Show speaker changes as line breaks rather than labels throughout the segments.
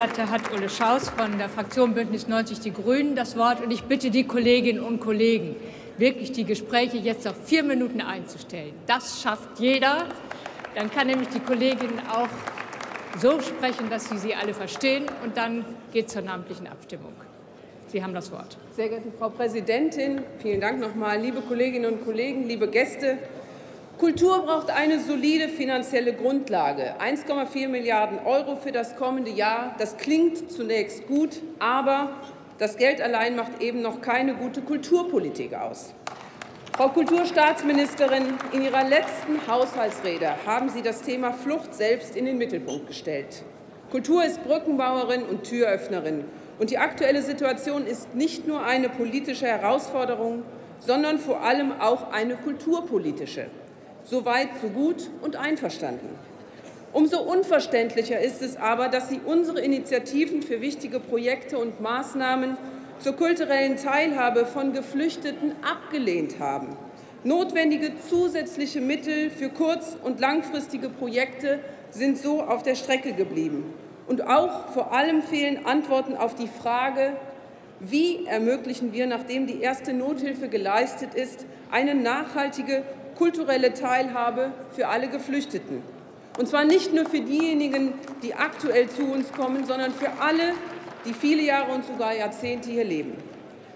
hat Ulle Schaus von der Fraktion Bündnis 90 Die Grünen das Wort. Und ich bitte die Kolleginnen und Kollegen, wirklich die Gespräche jetzt auf vier Minuten einzustellen. Das schafft jeder. Dann kann nämlich die Kollegin auch so sprechen, dass Sie sie alle verstehen. Und dann geht es zur namentlichen Abstimmung. Sie haben das Wort.
Sehr geehrte Frau Präsidentin, vielen Dank nochmal. Liebe Kolleginnen und Kollegen, liebe Gäste, Kultur braucht eine solide finanzielle Grundlage. 1,4 Milliarden Euro für das kommende Jahr. Das klingt zunächst gut, aber das Geld allein macht eben noch keine gute Kulturpolitik aus. Frau Kulturstaatsministerin, in Ihrer letzten Haushaltsrede haben Sie das Thema Flucht selbst in den Mittelpunkt gestellt. Kultur ist Brückenbauerin und Türöffnerin. Und die aktuelle Situation ist nicht nur eine politische Herausforderung, sondern vor allem auch eine kulturpolitische. So weit, so gut und einverstanden. Umso unverständlicher ist es aber, dass Sie unsere Initiativen für wichtige Projekte und Maßnahmen zur kulturellen Teilhabe von Geflüchteten abgelehnt haben. Notwendige zusätzliche Mittel für kurz- und langfristige Projekte sind so auf der Strecke geblieben. Und auch vor allem fehlen Antworten auf die Frage, wie ermöglichen wir, nachdem die erste Nothilfe geleistet ist, eine nachhaltige kulturelle Teilhabe für alle Geflüchteten. Und zwar nicht nur für diejenigen, die aktuell zu uns kommen, sondern für alle, die viele Jahre und sogar Jahrzehnte hier leben.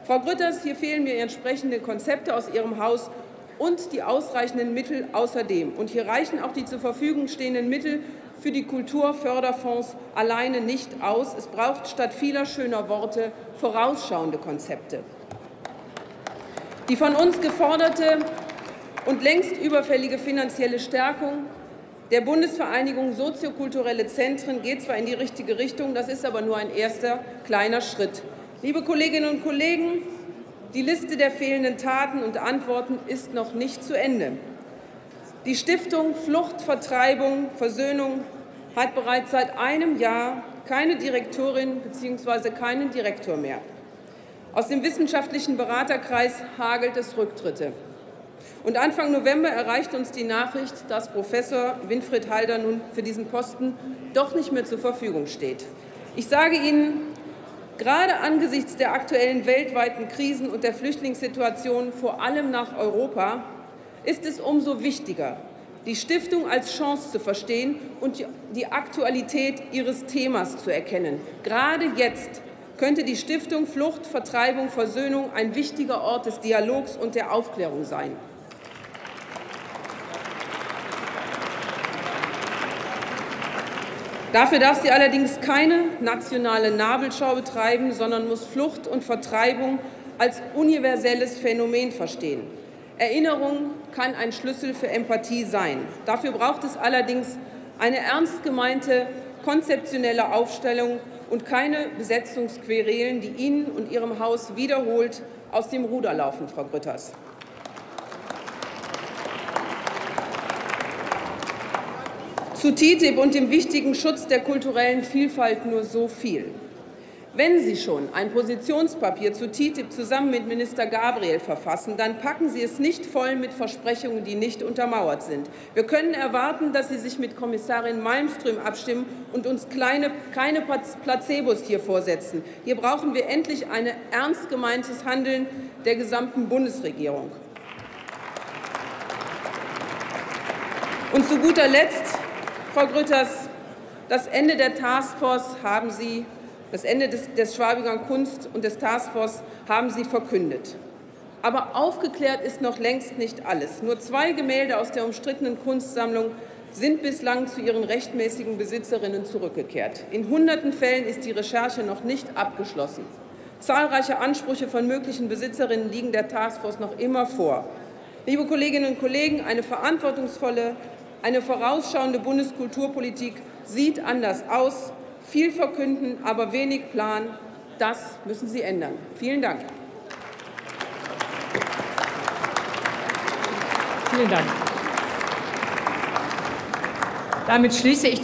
Frau Grütters, hier fehlen mir entsprechende Konzepte aus Ihrem Haus und die ausreichenden Mittel außerdem. Und hier reichen auch die zur Verfügung stehenden Mittel für die Kulturförderfonds alleine nicht aus. Es braucht statt vieler schöner Worte vorausschauende Konzepte. Die von uns geforderte und längst überfällige finanzielle Stärkung der Bundesvereinigung Soziokulturelle Zentren geht zwar in die richtige Richtung, das ist aber nur ein erster kleiner Schritt. Liebe Kolleginnen und Kollegen, die Liste der fehlenden Taten und Antworten ist noch nicht zu Ende. Die Stiftung Flucht, Vertreibung, Versöhnung hat bereits seit einem Jahr keine Direktorin bzw. keinen Direktor mehr. Aus dem wissenschaftlichen Beraterkreis hagelt es Rücktritte. Und Anfang November erreicht uns die Nachricht, dass Professor Winfried Halder nun für diesen Posten doch nicht mehr zur Verfügung steht. Ich sage Ihnen, gerade angesichts der aktuellen weltweiten Krisen und der Flüchtlingssituation, vor allem nach Europa, ist es umso wichtiger, die Stiftung als Chance zu verstehen und die Aktualität ihres Themas zu erkennen. Gerade jetzt könnte die Stiftung Flucht, Vertreibung, Versöhnung ein wichtiger Ort des Dialogs und der Aufklärung sein. Dafür darf sie allerdings keine nationale Nabelschau betreiben, sondern muss Flucht und Vertreibung als universelles Phänomen verstehen. Erinnerung kann ein Schlüssel für Empathie sein. Dafür braucht es allerdings eine ernst gemeinte konzeptionelle Aufstellung und keine Besetzungsquerelen, die Ihnen und Ihrem Haus wiederholt aus dem Ruder laufen, Frau Grütters. Zu TTIP und dem wichtigen Schutz der kulturellen Vielfalt nur so viel. Wenn Sie schon ein Positionspapier zu TTIP zusammen mit Minister Gabriel verfassen, dann packen Sie es nicht voll mit Versprechungen, die nicht untermauert sind. Wir können erwarten, dass Sie sich mit Kommissarin Malmström abstimmen und uns kleine, keine Placebos hier vorsetzen. Hier brauchen wir endlich ein ernst gemeintes Handeln der gesamten Bundesregierung. Und zu guter Letzt Frau Grütters, das Ende der Taskforce haben Sie, das Ende des, des Schwabinger Kunst und des Taskforce haben Sie verkündet. Aber aufgeklärt ist noch längst nicht alles. Nur zwei Gemälde aus der umstrittenen Kunstsammlung sind bislang zu ihren rechtmäßigen Besitzerinnen zurückgekehrt. In hunderten Fällen ist die Recherche noch nicht abgeschlossen. Zahlreiche Ansprüche von möglichen Besitzerinnen liegen der Taskforce noch immer vor. Liebe Kolleginnen und Kollegen, eine verantwortungsvolle eine vorausschauende Bundeskulturpolitik sieht anders aus. Viel verkünden, aber wenig planen. Das müssen Sie ändern. Vielen Dank.
Vielen Dank. Damit schließe ich